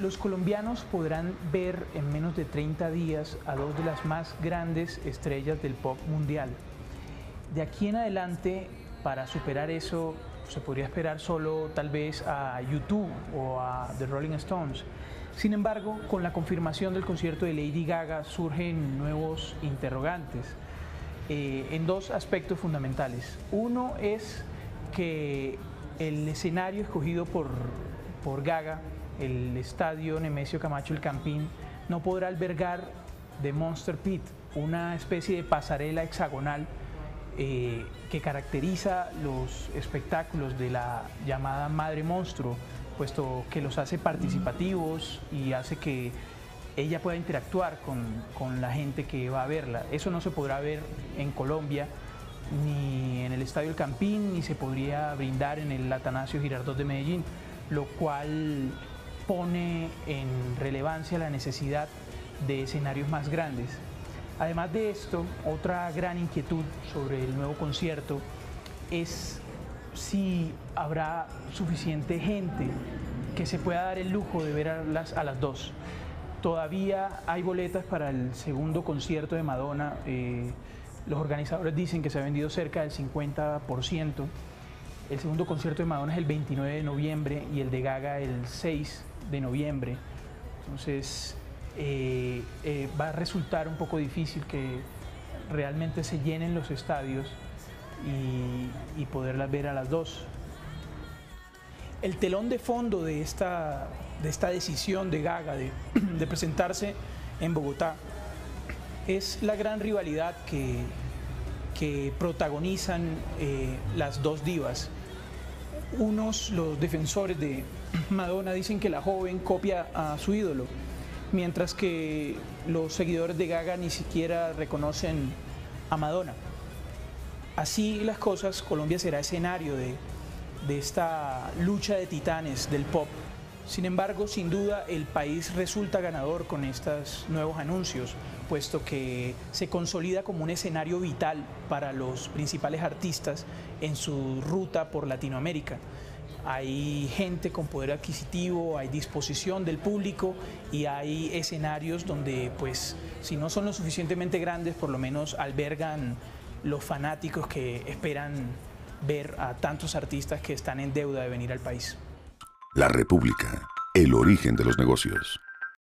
Los colombianos podrán ver en menos de 30 días a dos de las más grandes estrellas del pop mundial. De aquí en adelante, para superar eso, se podría esperar solo tal vez a YouTube o a The Rolling Stones. Sin embargo, con la confirmación del concierto de Lady Gaga surgen nuevos interrogantes eh, en dos aspectos fundamentales. Uno es que el escenario escogido por, por Gaga el estadio Nemesio Camacho El Campín no podrá albergar The Monster Pit, una especie de pasarela hexagonal eh, que caracteriza los espectáculos de la llamada Madre Monstruo, puesto que los hace participativos y hace que ella pueda interactuar con, con la gente que va a verla. Eso no se podrá ver en Colombia, ni en el Estadio El Campín, ni se podría brindar en el Atanasio Girardot de Medellín, lo cual pone en relevancia la necesidad de escenarios más grandes. Además de esto, otra gran inquietud sobre el nuevo concierto es si habrá suficiente gente que se pueda dar el lujo de ver a las, dos. Todavía hay boletas para el segundo concierto de Madonna. Eh, los organizadores dicen que se ha vendido cerca del 50%. El segundo concierto de Madonna es el 29 de noviembre y el de Gaga el 6 de noviembre. Entonces eh, eh, va a resultar un poco difícil que realmente se llenen los estadios y, poderlas ver a las dos. El telón de fondo de esta, de esta decisión de Gaga de, presentarse en Bogotá es la gran rivalidad que, que protagonizan eh, las dos divas. Unos, los defensores de, Madonna dicen que la joven copia a su ídolo, mientras que los seguidores de Gaga ni siquiera reconocen a Madonna. Así las cosas, Colombia será escenario de, de esta lucha de titanes del pop. Sin embargo, sin duda, el país resulta ganador con estos nuevos anuncios, puesto que se consolida como un escenario vital para los principales artistas en su ruta por Latinoamérica hay gente con poder adquisitivo, hay disposición del público y hay escenarios donde, pues, si no son lo suficientemente grandes, por lo menos albergan los fanáticos que esperan ver a tantos artistas que están en deuda de venir al país. La República, el origen de los negocios.